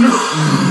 Yani